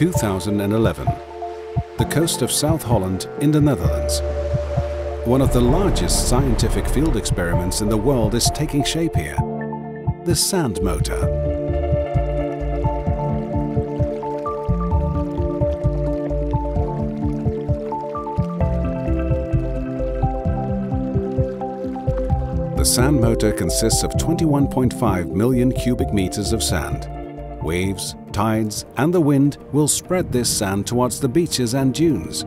2011. The coast of South Holland in the Netherlands. One of the largest scientific field experiments in the world is taking shape here. The sand motor. The sand motor consists of 21.5 million cubic meters of sand. Waves, tides and the wind will spread this sand towards the beaches and dunes.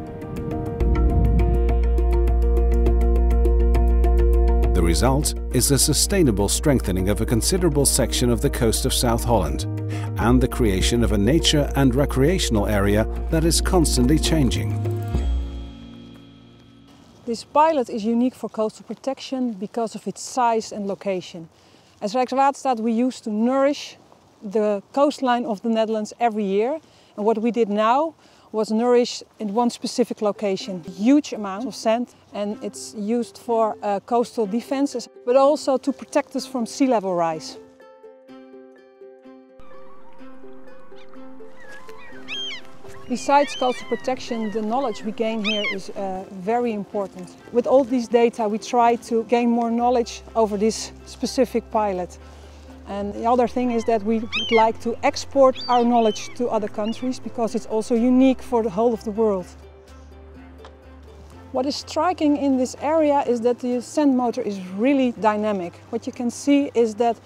The result is the sustainable strengthening of a considerable section of the coast of South Holland and the creation of a nature and recreational area that is constantly changing. This pilot is unique for coastal protection because of its size and location. As Rijkswaterstaat we use to nourish the coastline of the Netherlands every year and what we did now was nourish in one specific location. Huge amount of sand and it's used for uh, coastal defenses but also to protect us from sea level rise. Besides coastal protection, the knowledge we gain here is uh, very important. With all these data, we try to gain more knowledge over this specific pilot. And the other thing is that we would like to export our knowledge to other countries because it's also unique for the whole of the world. What is striking in this area is that the sand motor is really dynamic. What you can see is that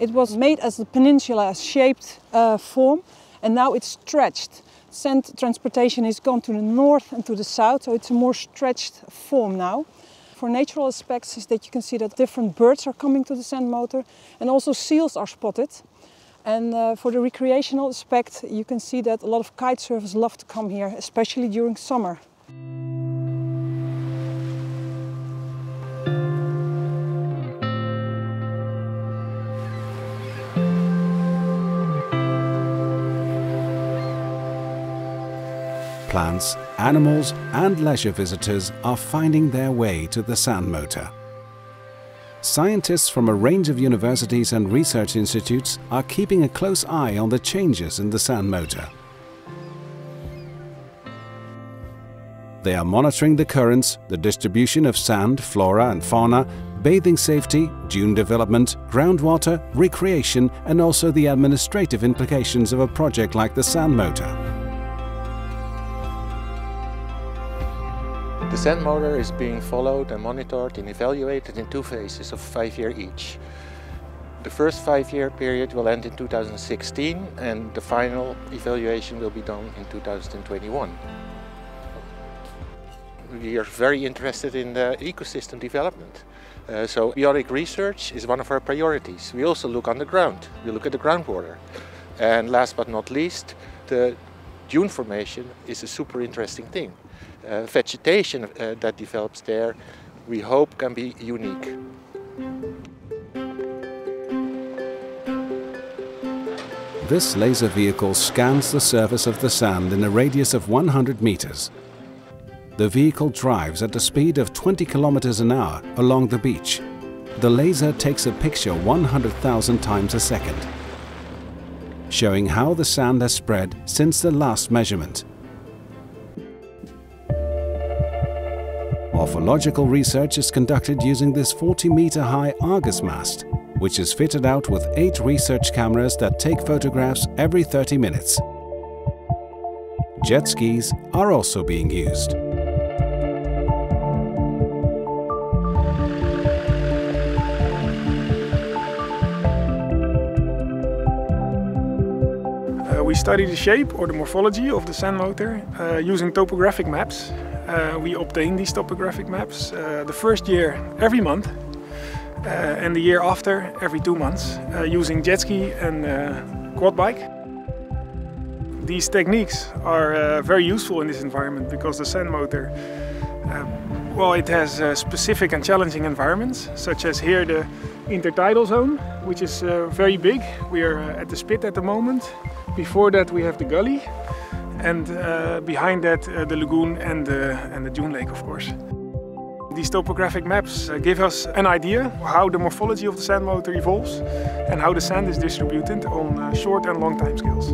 it was made as a peninsula shaped uh, form and now it's stretched. Sand transportation is gone to the north and to the south, so it's a more stretched form now. For natural aspects is that you can see that different birds are coming to the sand motor and also seals are spotted. And uh, for the recreational aspect, you can see that a lot of kite surfers love to come here, especially during summer. plants, animals and leisure visitors are finding their way to the sand motor. Scientists from a range of universities and research institutes are keeping a close eye on the changes in the sand motor. They are monitoring the currents, the distribution of sand, flora and fauna, bathing safety, dune development, groundwater, recreation and also the administrative implications of a project like the sand motor. The sand motor is being followed and monitored and evaluated in two phases of five years each. The first five-year period will end in 2016 and the final evaluation will be done in 2021. We are very interested in the ecosystem development. Uh, so biotic research is one of our priorities. We also look underground. We look at the groundwater. And last but not least, the dune formation is a super interesting thing vegetation uh, that develops there, we hope can be unique. This laser vehicle scans the surface of the sand in a radius of 100 meters. The vehicle drives at a speed of 20 kilometers an hour along the beach. The laser takes a picture 100,000 times a second, showing how the sand has spread since the last measurement. Morphological research is conducted using this 40-meter-high Argus mast, which is fitted out with eight research cameras that take photographs every 30 minutes. Jet skis are also being used. Study the shape or the morphology of the sand motor uh, using topographic maps uh, we obtain these topographic maps uh, the first year every month uh, and the year after every two months uh, using jet ski and uh, quad bike. These techniques are uh, very useful in this environment because the sand motor well, it has specific and challenging environments, such as here the intertidal zone, which is very big. We are at the spit at the moment. Before that we have the gully and uh, behind that uh, the lagoon and, and the dune lake of course. These topographic maps uh, give us an idea how the morphology of the sand motor evolves and how the sand is distributed on uh, short and long time scales.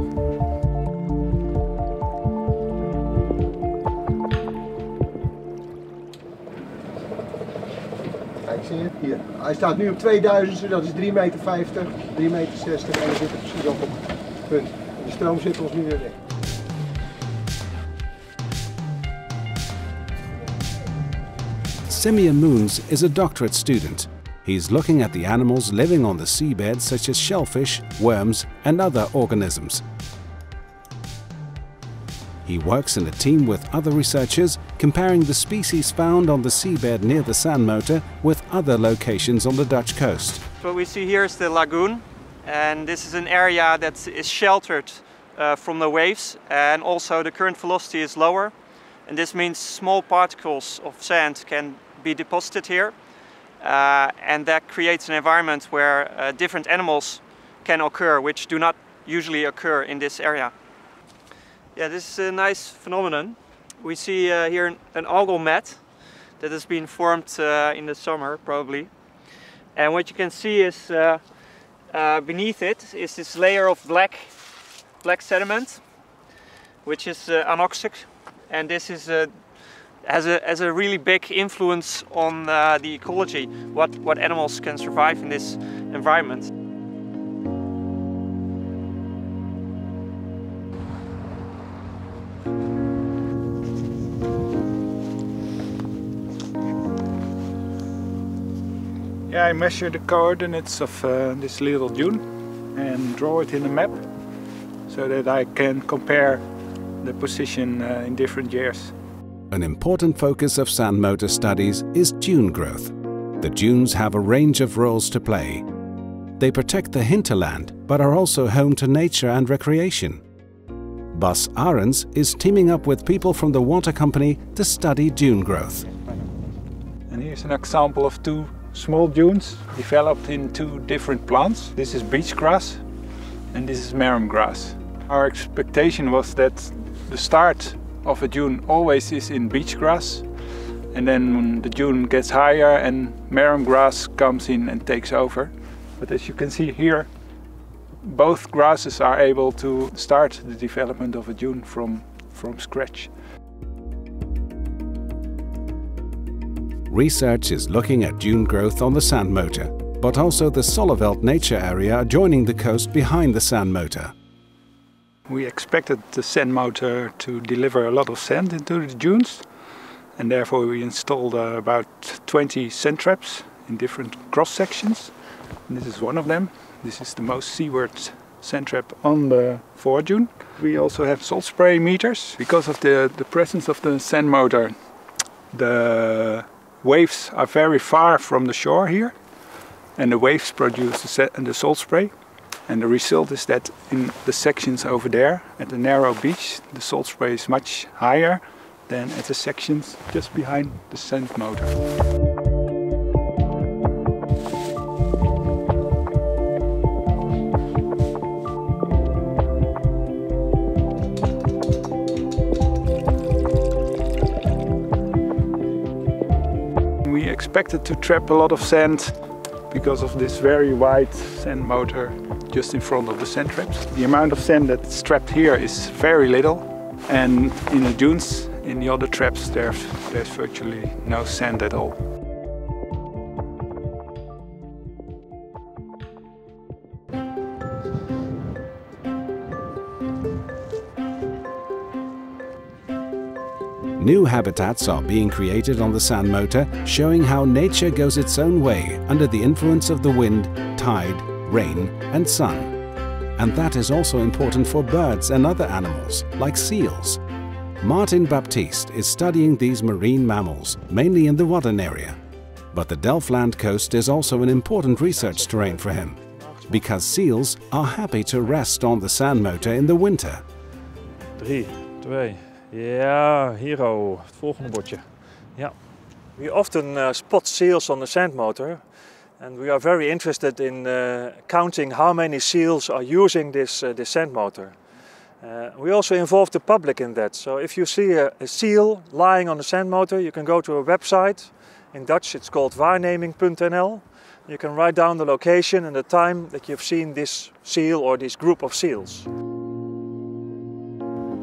Hier. Hij staat nu op 2000, dat is 3,50 meter, 3,60 meter en dan zit er precies op het punt. De stroom zit ons nu weer weg. Simeon Moons is a doctorate student. He's looking at the animals living on the seabed such as shellfish, worms and other organisms. He works in a team with other researchers comparing the species found on the seabed near the sand motor with other locations on the Dutch coast. What we see here is the lagoon and this is an area that is sheltered uh, from the waves and also the current velocity is lower and this means small particles of sand can be deposited here uh, and that creates an environment where uh, different animals can occur which do not usually occur in this area. Yeah, this is a nice phenomenon. We see uh, here an algal mat that has been formed uh, in the summer probably. And what you can see is uh, uh beneath it is this layer of black, black sediment, which is uh, anoxic. And this is a, has, a, has a really big influence on uh, the ecology, what, what animals can survive in this environment. I measure the coordinates of uh, this little dune and draw it in a map so that I can compare the position uh, in different years. An important focus of sand motor studies is dune growth. The dunes have a range of roles to play. They protect the hinterland, but are also home to nature and recreation. Bas Arens is teaming up with people from the water company to study dune growth. And here's an example of two small dunes developed in two different plants. This is beach grass and this is marram grass. Our expectation was that the start of a dune always is in beach grass and then the dune gets higher and marram grass comes in and takes over. But as you can see here, both grasses are able to start the development of a dune from, from scratch. Research is looking at dune growth on the sand motor, but also the Solleveld nature area adjoining the coast behind the sand motor. We expected the sand motor to deliver a lot of sand into the dunes and therefore we installed uh, about 20 sand traps in different cross sections. And this is one of them. This is the most seaward sand trap on the dune. We also have salt spray meters. Because of the, the presence of the sand motor, the waves are very far from the shore here and the waves produce the, and the salt spray and the result is that in the sections over there at the narrow beach the salt spray is much higher than at the sections just behind the sand motor. Expected to trap a lot of sand because of this very wide sand motor just in front of the sand traps. The amount of sand that's trapped here is very little and in the dunes, in the other traps, there's, there's virtually no sand at all. New habitats are being created on the sand motor, showing how nature goes its own way under the influence of the wind, tide, rain and sun. And that is also important for birds and other animals, like seals. Martin Baptist is studying these marine mammals, mainly in the Wadden area. But the Delfland coast is also an important research terrain for him, because seals are happy to rest on the sand motor in the winter. Drie, twee, Ja, hero, het volgende bordje. Ja. We often uh, spot seals on the sand motor and we are very interested in uh, counting how many seals are using this, uh, this sand motor. Uh, we also involve the public in that. So if you see a, a, seal lying on the sand motor, you can go to a website. In Dutch it's called waarneming.nl. You can write down the location and the time that you've seen this seal or this group of seals.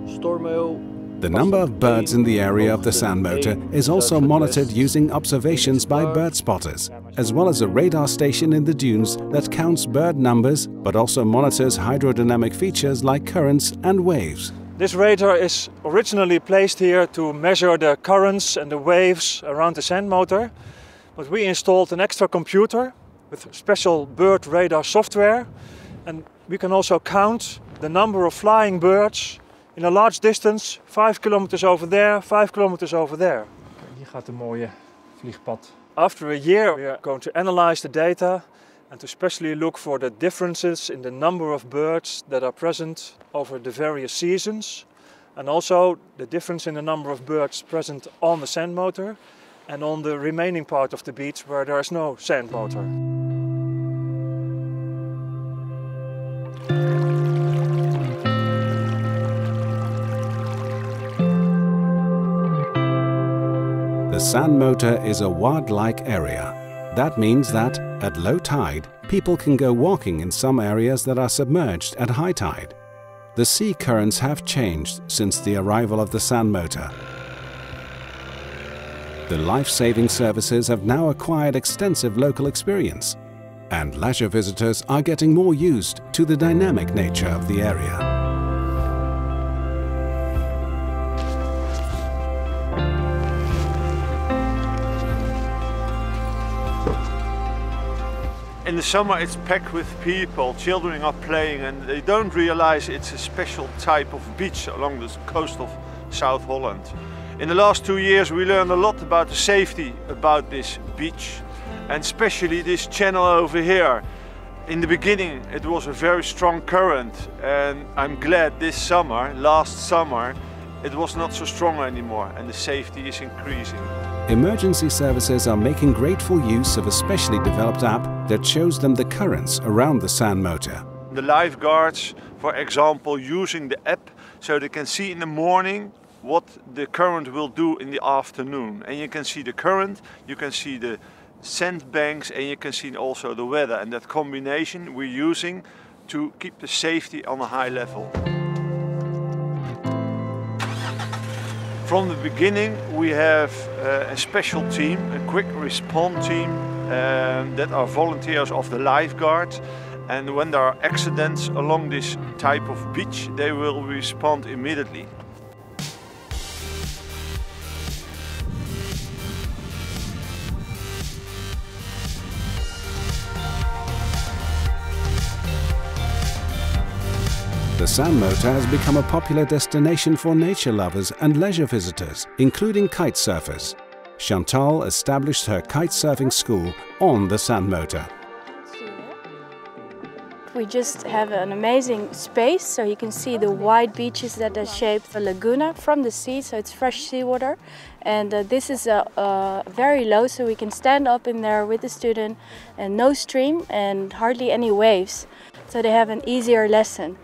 Stormeel The number of birds in the area of the sand motor is also monitored using observations by bird spotters, as well as a radar station in the dunes that counts bird numbers but also monitors hydrodynamic features like currents and waves. This radar is originally placed here to measure the currents and the waves around the sand motor, but we installed an extra computer with special bird radar software and we can also count the number of flying birds in a large distance, 5 kilometers over there, 5 kilometers over there. Hier gaat een mooie vliegpad. After a year we are going to analyze the data and to especially look for the differences in the number of birds that are present over the various seasons and also the difference in the number of birds present on the sand motor and on the remaining part of the beach where there is no sand motor. The sand motor is a ward-like area. That means that, at low tide, people can go walking in some areas that are submerged at high tide. The sea currents have changed since the arrival of the sand motor. The life-saving services have now acquired extensive local experience, and leisure visitors are getting more used to the dynamic nature of the area. The summer it's packed with people, children are playing and they don't realize it's a special type of beach along the coast of South Holland. In the last two years we learned a lot about the safety about this beach and especially this channel over here. In the beginning it was a very strong current and I'm glad this summer, last summer, it was not so strong anymore and the safety is increasing. Emergency services are making grateful use of a specially developed app that shows them the currents around the sand motor. The lifeguards, for example, using the app so they can see in the morning what the current will do in the afternoon. And you can see the current, you can see the sandbanks and you can see also the weather. And that combination we're using to keep the safety on a high level. From the beginning we have uh, a special team, a quick response team um, that are volunteers of the lifeguard and when there are accidents along this type of beach they will respond immediately. The sand motor has become a popular destination for nature lovers and leisure visitors, including kite surfers. Chantal established her kite surfing school on the sand motor. We just have an amazing space, so you can see the wide beaches that are shaped a laguna from the sea, so it's fresh seawater. And uh, this is uh, uh, very low, so we can stand up in there with the student and no stream and hardly any waves. So they have an easier lesson.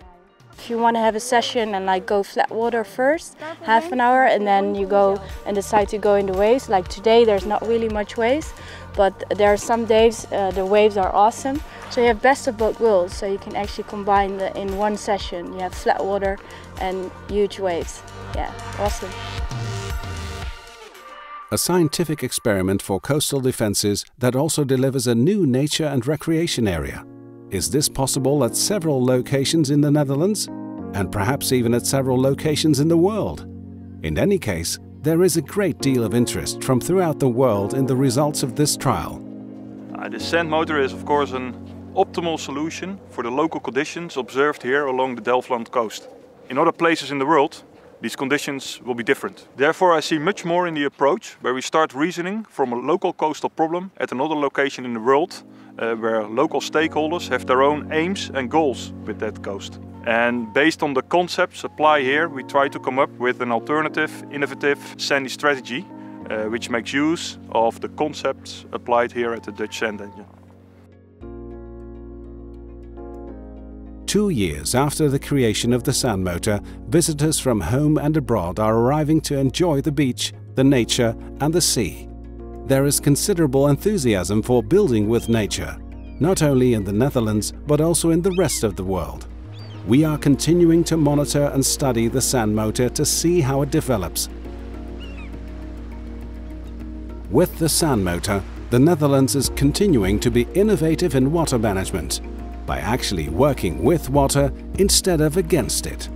If you want to have a session and like go flat water first, half an hour, and then you go and decide to go in the waves. Like today, there's not really much waves, but there are some days uh, the waves are awesome. So you have best of both worlds. So you can actually combine the, in one session. You have flat water and huge waves. Yeah, awesome. A scientific experiment for coastal defenses that also delivers a new nature and recreation area. Is this possible at several locations in the Netherlands? And perhaps even at several locations in the world? In any case, there is a great deal of interest from throughout the world in the results of this trial. Uh, the sand motor is of course an optimal solution for the local conditions observed here along the Delfland coast. In other places in the world, these conditions will be different. Therefore I see much more in the approach where we start reasoning from a local coastal problem at another location in the world uh, where local stakeholders have their own aims and goals with that coast. And based on the concepts applied here, we try to come up with an alternative, innovative sandy strategy uh, which makes use of the concepts applied here at the Dutch Sand Engine. Two years after the creation of the sand motor, visitors from home and abroad are arriving to enjoy the beach, the nature and the sea there is considerable enthusiasm for building with nature, not only in the Netherlands but also in the rest of the world. we are continuing to monitor and study the sand motor to see how it develops. With the sand motor, the Netherlands is continuing to be innovative in water management by actually working with water instead of against it.